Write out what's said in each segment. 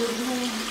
うん。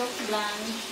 Look blank.